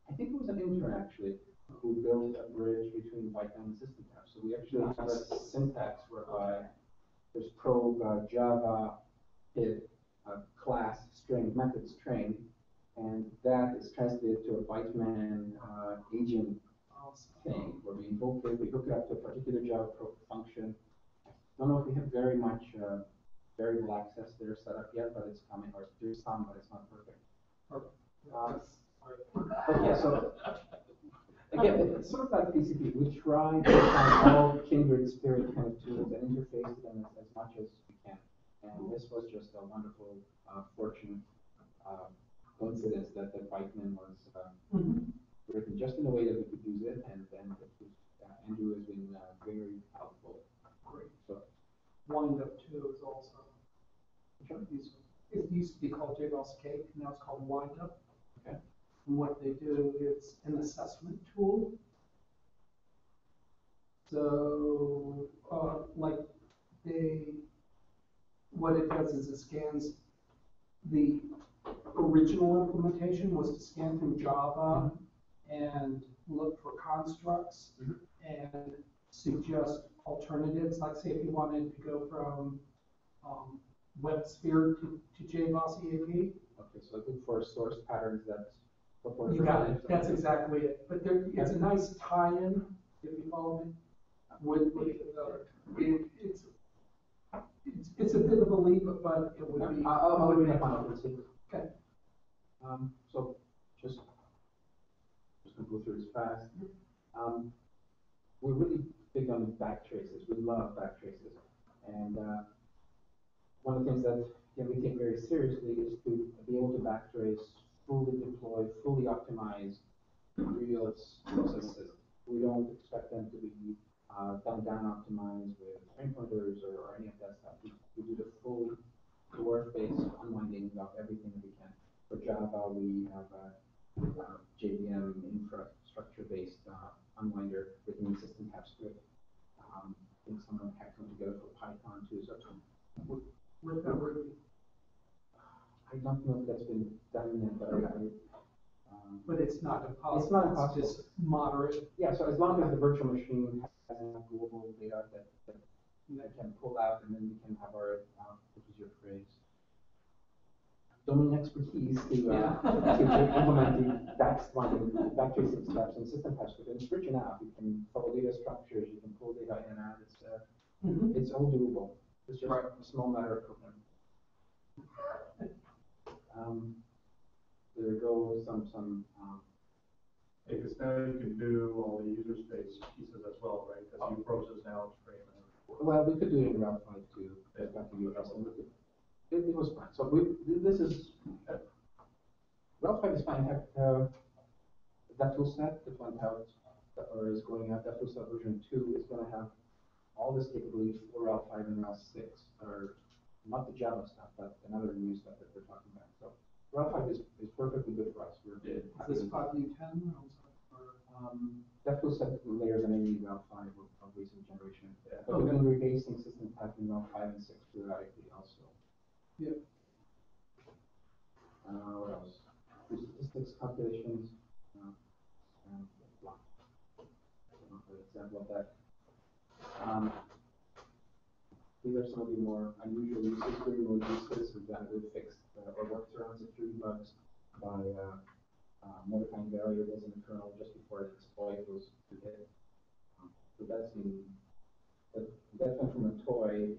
I think it was an intern actually, who built a bridge between Byteman and SystemTaps. So we actually have a syntax whereby there's probe, uh, Java, hit, uh, class, string, method string, and that is translated to a Byteman, uh, agent thing, where we invoke it, we hook it up to a particular Java function. Don't know if we have very much, uh, variable access there set up yet, but it's coming, or there's some, but it's not perfect. Um, But yeah, so, again, it- it's sort of like PCP, we try to find all kindred spirit kind of tools and interface them as, much as we can. And this was just a wonderful, uh, fortunate, uh, coincidence that the Byteman was, uh, Mhm. written just in a way that we could use it, and then it was, uh, Andrew has been, uh, very helpful. Great. So, Wind up two is also, sure. it used to be called JBoss Cake, now it's called Windup. Okay. And what they do is an assessment tool. So, uh, like, they, what it does is it scans, the original implementation was to scan through Java and look for constructs Mhm. and suggest alternatives, like say if you wanted to go from, um, WebSphere to, to JBoss EAP, Okay, so look for source patterns that. You got it, that's exactly it, but there, it's a nice tie-in, if you follow me, with, with, uh, it, it's, it's, it's a bit of a leap, but it would be. I'll, I'll, I'll would be on fun. it. Okay. Um, so just, just gonna go through this fast. Um, we're really big on back traces. We love back traces. And, uh, one of the things that, you know, we take very seriously is to be able to backtrace, fully deployed, fully optimized real processes. We don't expect them to be, uh, done down optimized with frame pointers or, or any of that stuff. We, we do the full work-based unwinding of everything that we can. For Java, we have a, uh, JVM infrastructure-based, uh, unwinder written in SystemTap script. Um, I think someone hacked one together for Python too, so With that, I don't know if that's been done yet, but I, I, um, but it's not impossible. It's not impossible. just moderate. yeah, so as long as the virtual machine has enough global data that, that can pull out and then we can have our, uh, which is your phrase, domain expertise to, uh, Yeah. to implement the back, back tracing steps in SystemTap script. And It's rich enough. You can pull data structures, you can pull data in and out. It's, uh, Mhm. it's all doable. It's just Right. a small matter of programming. Um, there go some, some, um, Because now you can do all the user space pieces as well, right? Because you process now stream and. Well, we could do it in RHEL five too, but that could be awesome. It, it was fine, so we, this is, uh, RHEL five is fine, uh, that tool set that went out, or is going out, that tool set version two is gonna have all this capability for RHEL five and RHEL six, or not the Java stuff, but another new stuff that we're talking about, so. Five is, is perfectly good for us, we're. Is this U ten or? Um, that was set later than any RHEL five of, of recent generation. Yeah. But we're going to be rebasing SystemTap in RHEL five and six periodically also. Yep. Uh, what else? Do Statistics calculations, uh, and blah. I don't know for example of that. Um, these are some of the more unusual uses, remote uses, we've done, we've fixed, uh, or worked around security bugs by, uh, uh, modifying variables in the kernel just before an exploit goes to hit. Um, So that's in, that, that went from a toy,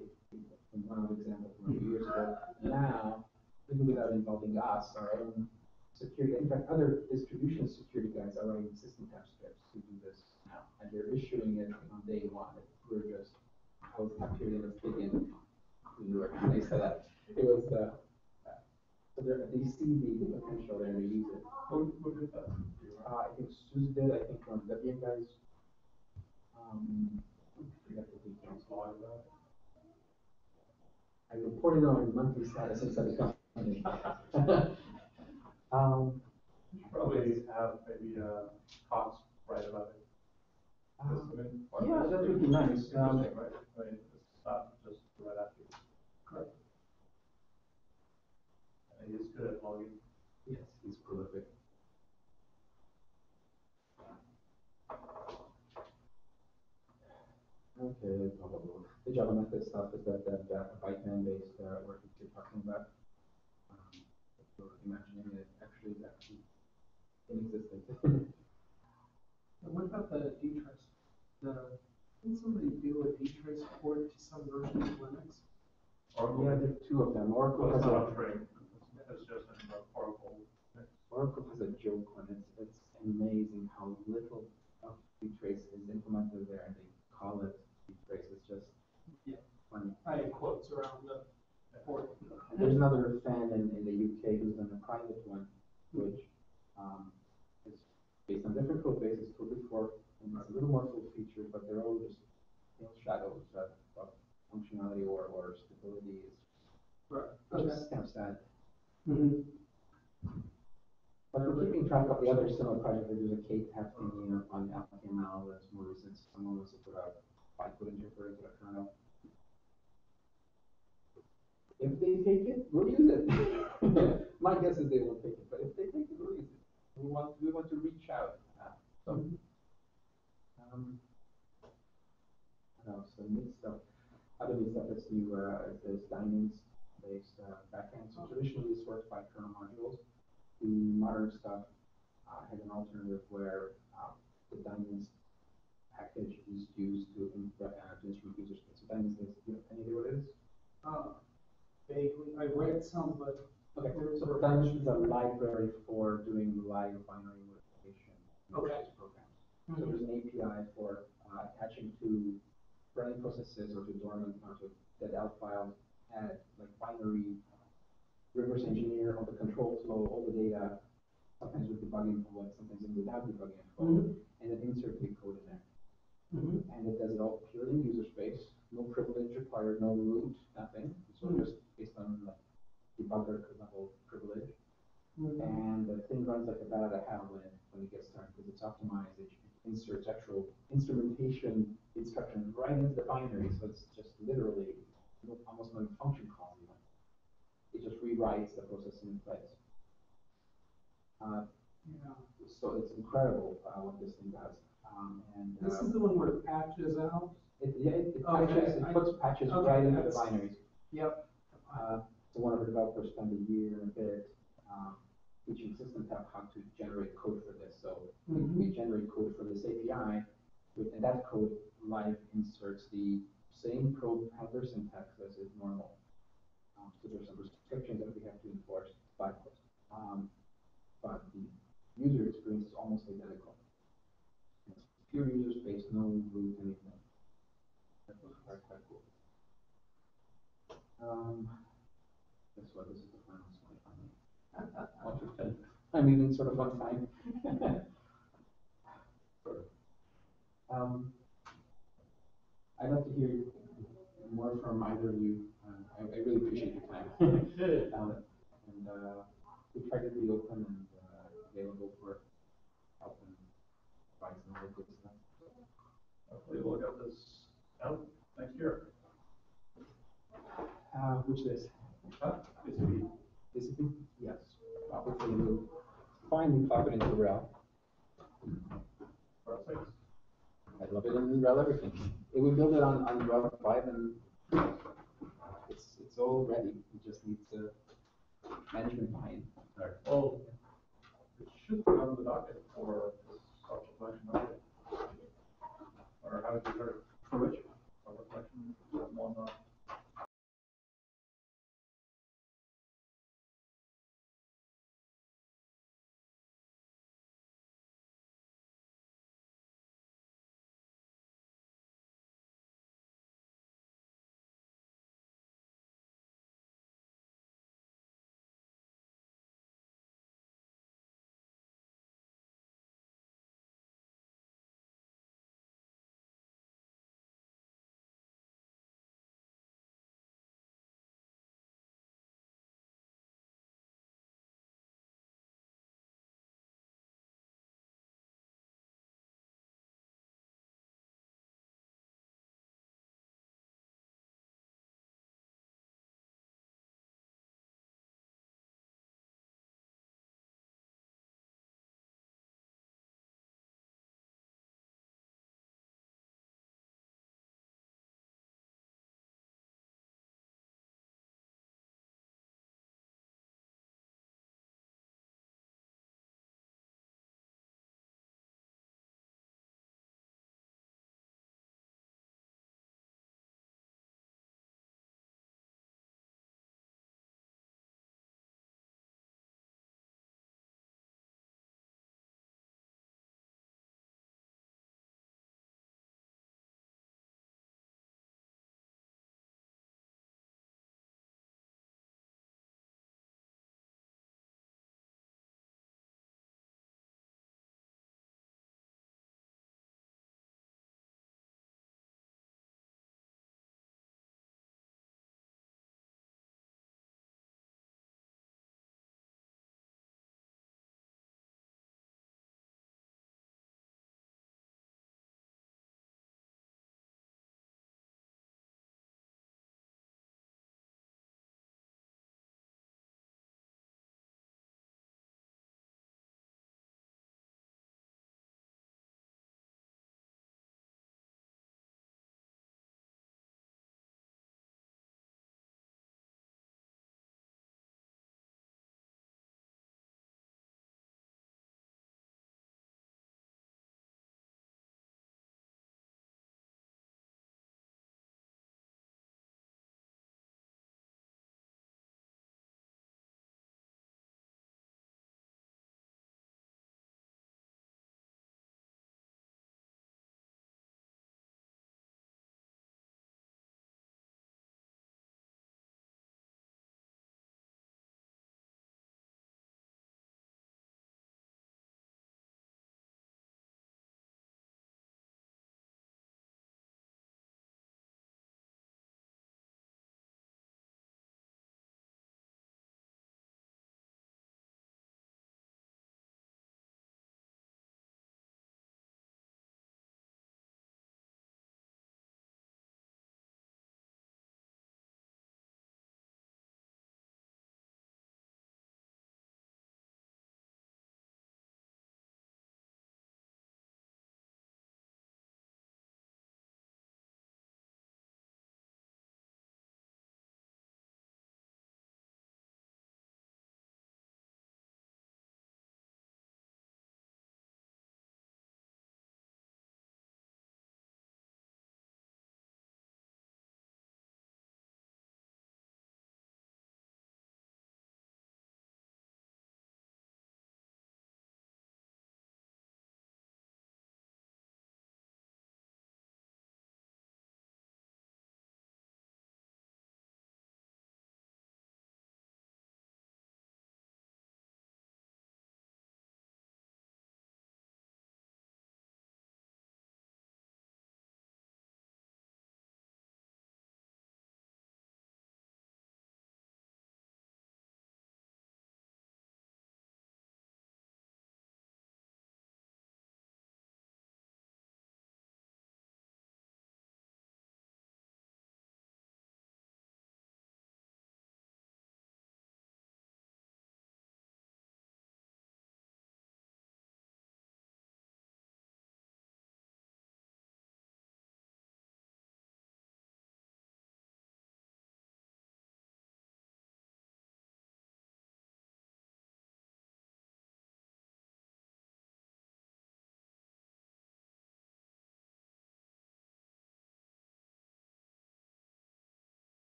from one of the examples from a few years ago. Now, even without involving us, our own security, in fact, other distribution security guys are writing SystemTap scripts to do this now. And they're issuing it on day one. We're just, I was happy to dig in New York, and they said that. It was, uh, so they're, they see the potential there and they use it. Who did that? Uh, I think Susan did, I think one of the Debian guys. Um, I forget the details. I reported on monthly status inside the company. Um, Probably have maybe, uh, Cox right about it. Just, I mean, what- yeah, that would be nice, um, right? I mean, it's just right after. you. Correct. And he's good at logging. yes, he's prolific. Okay, blah, blah, blah. The Java method stuff is that, that, that Byteman based, uh, work that you're talking about. Um, if you're imagining it actually is actually in existence. And what about the dtrace? The, didn't somebody do a dtrace port to some version of Linux? Oracle. Yeah, there are two of them. Oracle Well, has a, a train, it's just an Oracle. Oracle has a joke when it's, it's amazing how little of trace is implemented there and they call it trace. It's just Yeah. funny. I had quotes around the port. And There's another fan in, in the UK who's done a private one, which, um, is based on different code bases, totally forked, and it's a little more full featured, but they're all just, you know, shadows of, of functionality or, or stability is, Right. which is kind of sad. Mhm. But we're keeping track of the other similar project, there's a Kate testing, you know, on ML that's more recent, someone wants to put a Bytecode interpreter to the kernel. If they take it, we'll use it. My guess is they won't take it, but if they take it, we'll use it. We want, we want to reach out, uh, so. Um. else? So neat stuff, other neat stuff is you, uh, is there's Dyninst based, uh, backend, so traditionally this works by kernel modules. The modern stuff, uh, has an alternative where, uh, the Dyninst package is used to, uh, to instrument user space. So Dyninst is, you know, any idea what it is? Uh, Vaguely, I read some, but Okay, so Dyninst is a library for doing live binary notification. Okay. Programs. So there's an API for uh, attaching to running processes or to dormant, or to dead out files, add like binary reverse engineer all the control flow, all the data, sometimes with debugging what, sometimes without debugging for what, and then insert the code in there. Mhm. And it does it all purely in user space, no privilege required, no root, nothing. So Mhm. just based on like debugger level privilege. Mhm. And the thing runs like a bat out of hell when it, when it gets started, because it's optimized, it inserts actual instrumentation instructions right into the binary, so it's just literally almost no function calls even. It just rewrites the processing in place. Uh, Yeah. so it's incredible, uh, what this thing does. Um, and, This uh, is the one where it patches out? it, yeah, it it Okay, patches, it puts patches okay, right into the binaries. Yep. Uh, so one of our developers spent a year and a bit, um, teaching SystemTap how to generate code for this. So we- Mhm. we generate code for this API, with, and that code live inserts the same probe handler syntax as is normal. Um, so there's some restrictions that we have to enforce, but, um, but the user experience is almost identical. It's pure user space, no root, anything. That was quite, quite cool. Um, guess what, this is the final slide finally. Watch it. I'm even sort of on time. Um, I'd like to hear more from either of you. Uh, I, I really appreciate your time. Um, and, uh, we try to be open and, uh, available for help and advice and all that good stuff. Hopefully we'll get this out next year. Uh, which is, Huh? It's a be- is it, yes, hopefully we'll finally plug it into RHEL. for six. I love it in RHEL everything. It we build it on, on RHEL five and it's, it's all ready. It just needs uh management buy-in. Well, it should be on the docket for social collection update. Or how did you hear? For which? Social collection, one, uh,